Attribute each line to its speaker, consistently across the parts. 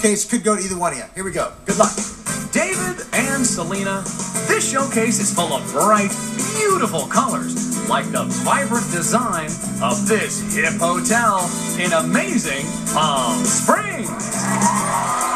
Speaker 1: Case could go to either one of you. Here we go. Good luck.
Speaker 2: David and Selena, this showcase is full of bright, beautiful colors, like the vibrant design of this hip hotel in amazing um, Palm Springs.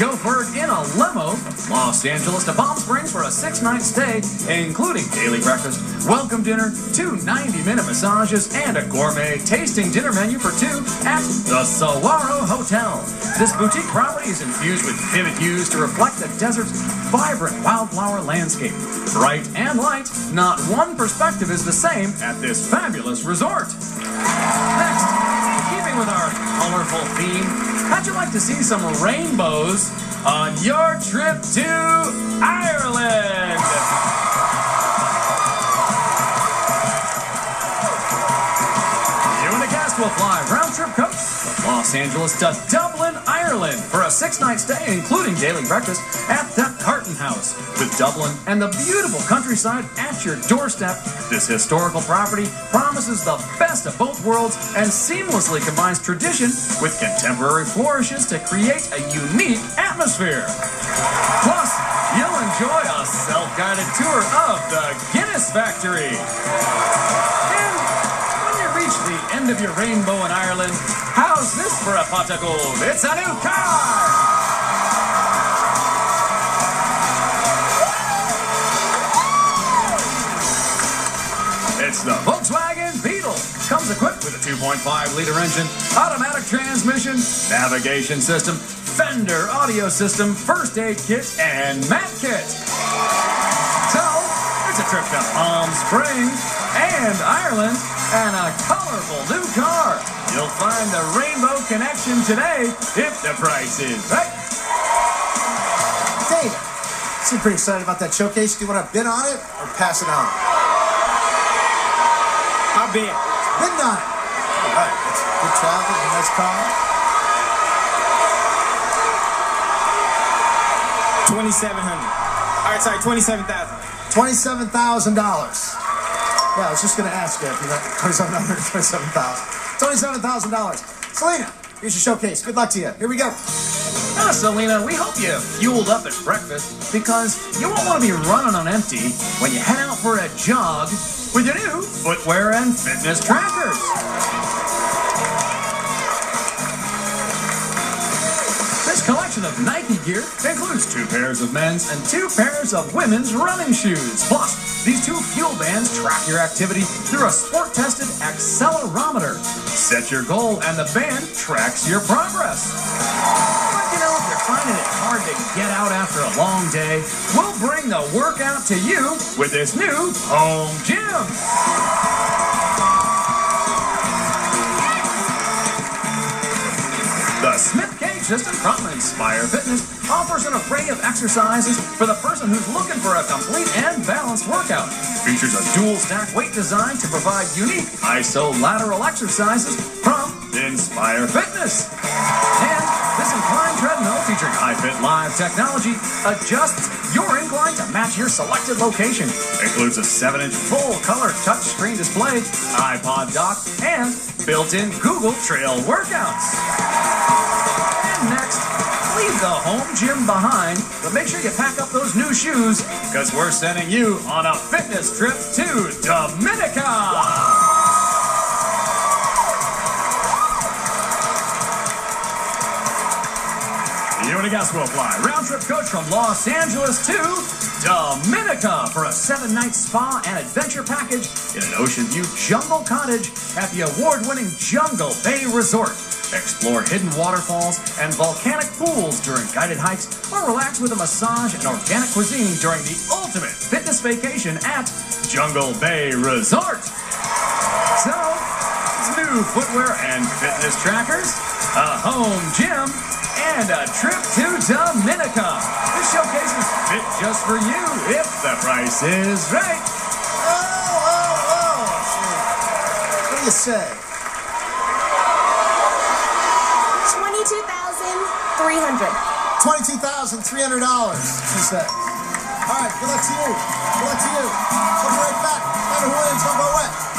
Speaker 2: Chauffeured in a limo from Los Angeles to Palm Springs for a six-night stay, including daily breakfast, welcome dinner, two 90-minute massages, and a gourmet tasting dinner menu for two at the Saguaro Hotel. This boutique property is infused with vivid hues to reflect the desert's vibrant wildflower landscape. Bright and light, not one perspective is the same at this fabulous resort. Next, keeping with our colorful theme, how'd you like to see some rainbows on your trip to Ireland? You and a guest will fly round trip coach from Los Angeles to Dublin, Ireland for a six night stay, including daily breakfast at the Carton House. With Dublin and the beautiful countryside at your doorstep, this historical property promises the best of both worlds and seamlessly combines tradition with contemporary flourishes to create a unique atmosphere. Plus, you'll enjoy a self guided tour of the Guinness Factory. And when you reach the end of your rainbow in Ireland, how's this for a pot of gold? It's a new car! It's the Volkswagen Beetle. Comes equipped with a 2.5 liter engine, automatic transmission, navigation system, Fender audio system, first aid kit, and mat kit. So, it's a trip to Palm Springs and Ireland and a colorful new car. You'll find the Rainbow Connection today if the price is right.
Speaker 1: Dave, seem pretty excited about that showcase. Do you want to bid on it or pass it on?
Speaker 3: I'll be it.
Speaker 1: Bid on it. All right. That's good travel. A nice car.
Speaker 3: 2,700. All right, sorry, 27,000.
Speaker 1: Twenty-seven thousand dollars. Yeah, I was just gonna ask you if you got twenty-seven hundred, twenty-seven thousand. Twenty-seven thousand dollars. Selena, here's your showcase. Good luck to you. Here we go.
Speaker 2: Now, Selena, we hope you fueled up at breakfast because you won't want to be running on empty when you head out for a jog with your new footwear and fitness trackers. This collection of Nike gear includes two pairs of men's and two pairs of women's running shoes. Plus, these two fuel bands track your activity through a sport-tested accelerometer. Set your goal and the band tracks your progress. But you you're finding it hard to get out after a long day, we'll bring the workout to you with this new home gym. The Smith Cage System from Inspire Fitness offers an array of exercises for the person who's looking for a complete and balanced workout. Features a dual stack weight design to provide unique isolateral exercises from Inspire Fitness. And treadmill featuring iFit Live technology adjusts your incline to match your selected location. Includes a 7-inch full-color touchscreen display, iPod dock, and built-in Google Trail workouts. And next, leave the home gym behind, but make sure you pack up those new shoes because we're sending you on a fitness trip to Dominica. You and a guest will fly round trip coach from Los Angeles to Dominica for a seven night spa and adventure package in an ocean view jungle cottage at the award winning Jungle Bay Resort. Explore hidden waterfalls and volcanic pools during guided hikes or relax with a massage and organic cuisine during the ultimate fitness vacation at Jungle Bay Resort. So, new footwear and fitness trackers, a home gym, and a trip to Dominica. This showcase is fit just for you if the price is right.
Speaker 1: Oh, oh, oh. What do you say?
Speaker 4: Twenty-two thousand three hundred.
Speaker 1: Twenty-two thousand three hundred dollars. She said. All right. Good luck to you. Good luck to you. We'll be right back. Leonard Williams, don't go away.